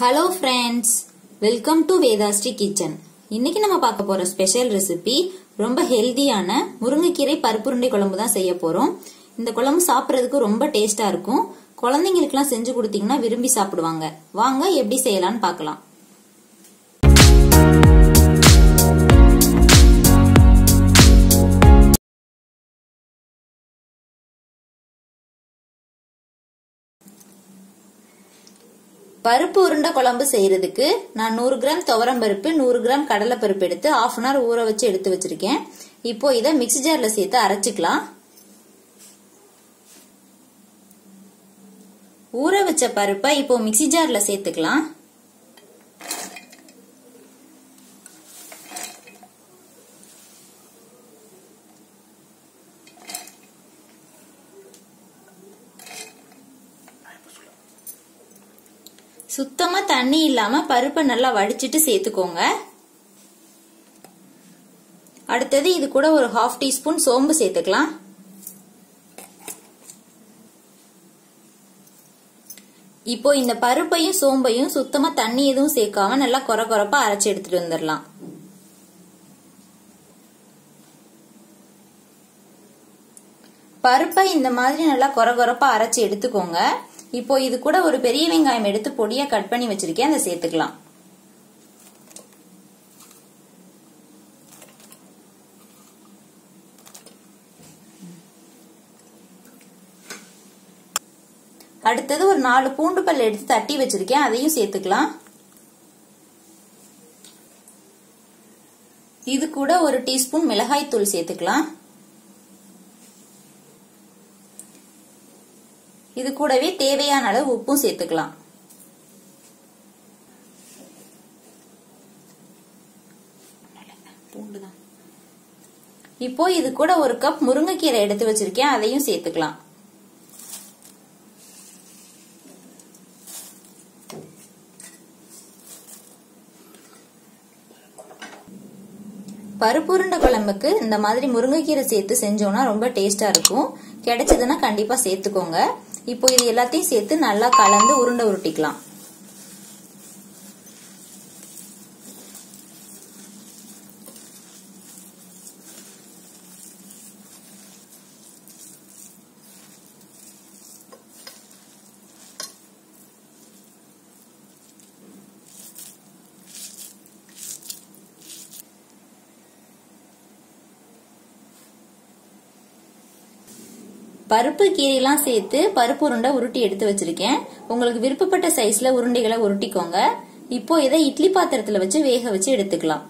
Hello friends welcome to Vedashree kitchen இன்னைக்கு நம்ம பார்க்க போற ஸ்பெஷல் ரெசிபி ரொம்ப ஹெல்தியான முருங்கைக்கீரை பருப்புருண்டை குழம்பு தான் செய்ய போறோம். இந்த குழம்பு சாப்பிட்றதுக்கு ரொம்ப டேஸ்டா இருக்கும். குழந்தைங்களுக்குலாம் செஞ்சு கொடுத்தீங்கன்னா விரும்பி சாப்பிடுவாங்க. வாங்க எப்படி செய்யலாம்னு பார்க்கலாம். பருப்பு உருண்டை குழம்பு செய்யறதுக்கு நான் நூறு கிராம் துவரம் பருப்பு நூறு கிராம் கடலை பருப்பு எடுத்து ஆஃப் அன் ஹவர் ஊற வச்சு எடுத்து வச்சிருக்கேன். இப்போ இதை மிக்சி ஜாரில் சேர்த்து அரைச்சிக்கலாம். ஊற வச்ச பருப்பை இப்போ மிக்சி ஜாரில் சேர்த்துக்கலாம். சுத்தமா தண்ணி இல்லாம பருப்பை நல்லா வடிச்சிட்டு சேர்த்துக்கோங்க. அடுத்தது இது கூட ஒரு ஹாஃப் டீஸ்பூன் சோம்பு சேர்த்துக்கலாம். இப்போ இந்த பருப்பையும் சோம்பையும் சுத்தமா தண்ணி எதுவும் சேர்க்காம நல்லா கொர கொரப்பா அரைச்சு எடுத்துட்டு வந்துடலாம். பருப்பை இந்த மாதிரி நல்லா கொர கொரப்பா அரைச்சு எடுத்துக்கோங்க. இப்போ இது கூட ஒரு பெரிய வெங்காயம் எடுத்து பொடியா கட் பண்ணி வச்சிருக்கேன். அதை சேர்த்துக்கலாம். அடுத்தது ஒரு நாலு பூண்டு பல் எடுத்து தட்டி வச்சிருக்கேன். அதையும் சேர்த்துக்கலாம். இது கூட ஒரு டீஸ்பூன் மிளகாய் தூள் சேர்த்துக்கலாம். இது கூடவே தேவையான அளவு உப்பும் சேர்த்துக்கலாம். இப்போ இது கூட ஒரு கப் முருங்கைக்கீரை எடுத்து வச்சிருக்கேன் அதையும் சேர்த்துக்கலாம். பருப்புருண்டை குழம்புக்கு இந்த மாதிரி முருங்கைக்கீரை சேர்த்து செஞ்சோம்னா ரொம்ப டேஸ்டா இருக்கும். கிடைச்சதுன்னா கண்டிப்பா சேர்த்துக்கோங்க. இப்போ இது எல்லாத்தையும் சேர்த்து நல்லா கலந்து உருண்டை உருட்டிக்கலாம். பருப்பு கீரையெல்லாம் சேர்த்து பருப்பு உருண்டை உருட்டி எடுத்து வச்சிருக்கேன். உங்களுக்கு விருப்பப்பட்ட சைஸ்ல உருண்டைகளை உருட்டிக்கோங்க. இப்போ இதை இட்லி பாத்திரத்துல வச்சு வேக வச்சு எடுத்துக்கலாம்.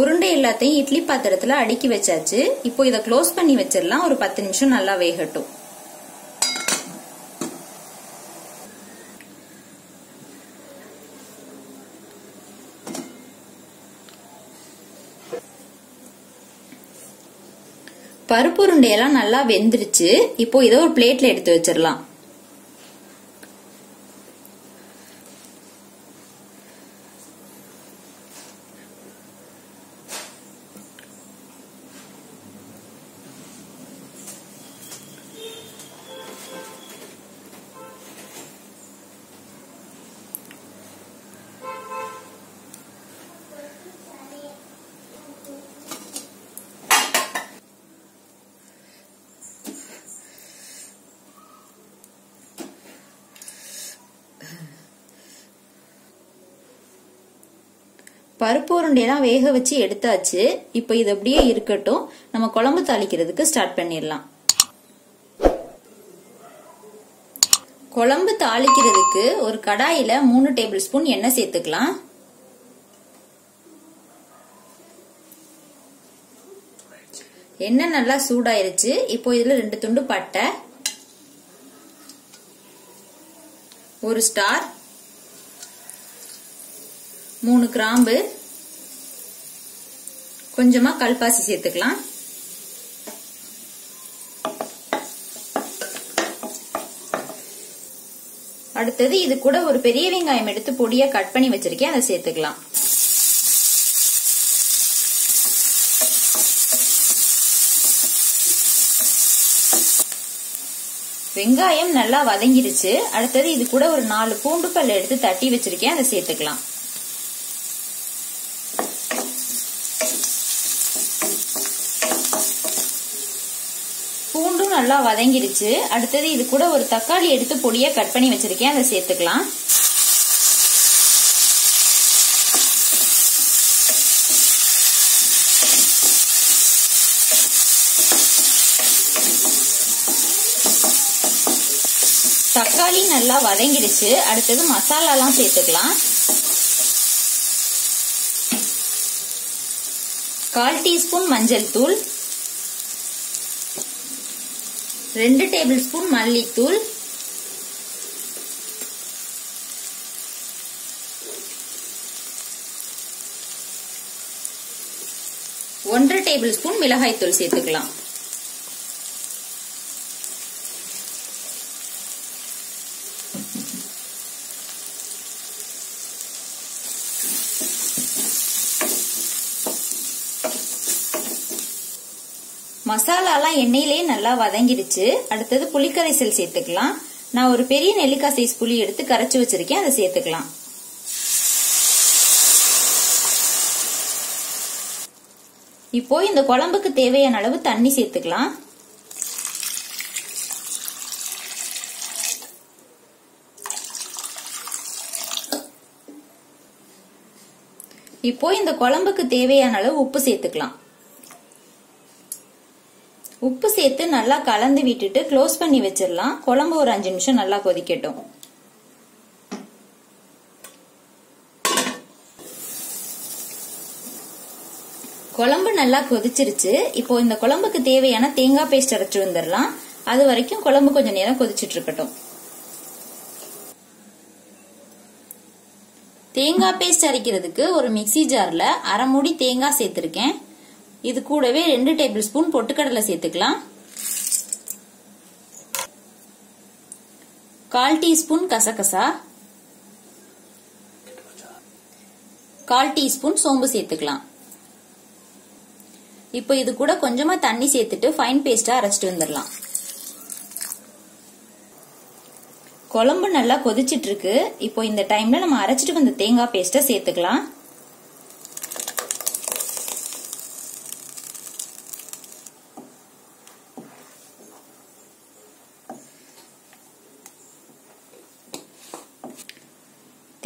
உருண்டை எல்லாத்தையும் இட்லி பாத்திரத்துல அடுக்கி வச்சாச்சு. இப்போ இதை க்ளோஸ் பண்ணி வச்சிடலாம். ஒரு பத்து நிமிஷம் நல்லா வேகட்டும். பருப்பு உருண்டையெல்லாம் நல்லா வெந்துருச்சு. இப்போ இதை ஒரு பிளேட்ல எடுத்து வச்சிடலாம். பருப்பு உருண்டையெல்லாம் வேக வச்சு எடுத்தாச்சு. இப்போ இது அப்படியே இருக்கட்டும். நம்ம குழம்பு தாளிக்கிறதுக்கு ஸ்டார்ட் பண்ணிடலாம். குழம்பு தாளிக்கிறதுக்கு ஒரு கடாயில மூணு டேபிள் ஸ்பூன் எண்ணெய் சேர்த்துக்கலாம். எண்ணெய் நல்லா சூடாயிருச்சு. இப்போ இதுல ரெண்டு துண்டு பட்டை. ஒரு ஸ்டார் மூணு கிராம்பு. கொஞ்சமா கல்பாசி சேர்த்துக்கலாம். அடுத்தது இது கூட ஒரு பெரிய வெங்காயம் எடுத்து பொடியா கட் பண்ணி வச்சிருக்கேன் அதை சேர்த்துக்கலாம். வெங்காயம் நல்லா வதங்கிருச்சு. அடுத்தது இது கூட ஒரு நாலு பூண்டு பல் எடுத்து தட்டி வச்சிருக்கேன் அதை சேர்த்துக்கலாம். நல்லா வதங்கிடுச்சு. அடுத்தது இது கூட ஒரு தக்காளி எடுத்து பொடியா கட் பண்ணி வச்சிருக்கேன். அதை சேர்த்துக்கலாம். தக்காளி நல்லா வதங்கிடுச்சு. அடுத்தது மசாலாலாம் சேர்த்துக்கலாம். கால் டீஸ்பூன் மஞ்சள் தூள். ரெண்டு டேபிள் ஸ்பூன் மல்லித்தூள். ஒன்றரை டேபிள் ஸ்பூன் மிளகாய்த்தூள் சேர்த்துக்கலாம். மசாலாலாம் எண்ணெயிலேயே நல்லா வதங்கிடுச்சு. அடுத்தது புளிக்கரைசல் சேர்த்துக்கலாம். நான் ஒரு பெரிய நெல்லிக்காய் சைஸ் புளி எடுத்து கரைச்சி வச்சிருக்கேன் அதை சேர்த்துக்கலாம். இப்போ இந்த குழம்புக்கு தேவையான அளவு தண்ணி சேர்த்துக்கலாம். இப்போ இந்த குழம்புக்கு தேவையான அளவு உப்பு சேர்த்துக்கலாம். உப்பு சேர்த்து நல்லா கலந்து விட்டுட்டு க்ளோஸ் பண்ணி வச்சிடலாம். குழம்பு ஒரு அஞ்சு நிமிஷம் நல்லா கொதிக்கட்டும். குழம்பு நல்லா கொதிச்சிருச்சு. இப்போ இந்த குழம்புக்கு தேவையான தேங்காய் பேஸ்ட் அரைச்சு வந்துடலாம். அது வரைக்கும் குழம்பு கொஞ்சம் நேரம் கொதிச்சிட்டு இருக்கட்டும். தேங்காய் பேஸ்ட் அரைக்கிறதுக்கு ஒரு மிக்சி ஜார்ல அரை மூடி தேங்காய் சேர்த்திருக்கேன். இது கூடவே ரெண்டு டேபிள் ஸ்பூன் பொட்டுக்கடலை சேர்த்துக்கலாம். கால் டீஸ்பூன் கசகசா. கால் டீஸ்பூன் சோம்பு சேர்த்துக்கலாம். இப்போ இது கூட கொஞ்சமா தண்ணி சேர்த்துட்டு ஃபைன் பேஸ்டா அரைச்சிட்டு வந்துடலாம். குழம்பு நல்லா கொதிச்சிட்டு இருக்கு. இப்போ இந்த டைம்ல நம்ம அரைச்சிட்டு வந்த தேங்காய் பேஸ்ட்டை சேர்த்துக்கலாம்.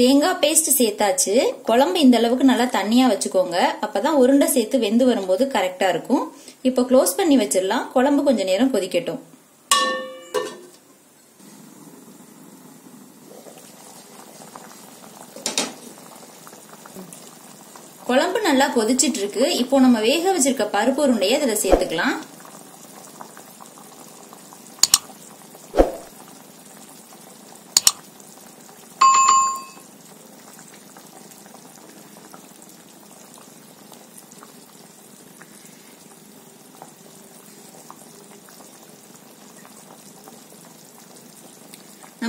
தேங்காய் பேஸ்ட் சேர்த்தாச்சு. குழம்பு இந்த அளவுக்கு நல்லா தண்ணியா வச்சுக்கோங்க. அப்பதான் உருண்டை சேர்த்து வெந்து வரும்போது கரெக்டா இருக்கும். இப்போ க்ளோஸ் பண்ணி வச்சிடலாம். குழம்பு கொஞ்ச நேரம் கொதிக்கட்டும். குழம்பு நல்லா கொதிச்சிட்டு இருக்கு. இப்போ நம்ம வேக வச்சிருக்க பருப்பு உருண்டையை அதில் சேர்த்துக்கலாம்.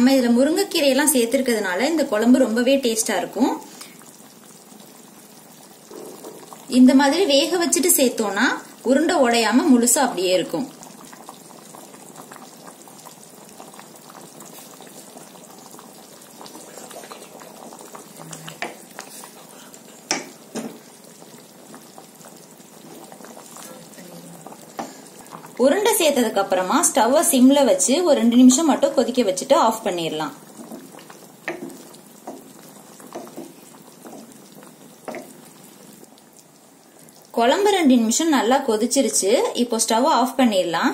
நம்ம இதுல முருங்கைக்கீரை எல்லாம் சேர்த்திருக்கிறதுனால இந்த குழம்பு ரொம்பவே டேஸ்டா இருக்கும். இந்த மாதிரி வேக வச்சுட்டு சேர்த்தோம்னா உருண்டை உடையாம முழுசா அப்படியே இருக்கும் உருண்டை சேர்த்ததுக்கு அப்புறமா ஸ்டவ்வை சிம்ல வச்சு ஒரு ரெண்டு நிமிஷம் மட்டும் கொதிக்க வச்சுட்டு ஆஃப் பண்ணிடலாம் குழம்பு ரெண்டு நிமிஷம் நல்லா கொதிச்சிருச்சு. இப்போ ஸ்டவ் ஆஃப் பண்ணிடலாம்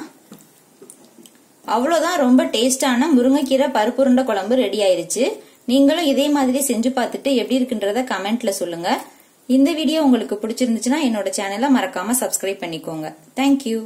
அவ்வளோதான். ரொம்ப டேஸ்டான முருங்கைக்கீரை பருப்பு உருண்டை குழம்பு ரெடி ஆயிருச்சு. நீங்களும் இதே மாதிரி செஞ்சு பார்த்துட்டு எப்படி இருக்குன்றத கமெண்ட்ல சொல்லுங்க. இந்த வீடியோ உங்களுக்கு பிடிச்சிருந்துச்சுன்னா என்னோட சேனலை மறக்காம சப்ஸ்கிரைப் பண்ணிக்கோங்க. தேங்க்யூ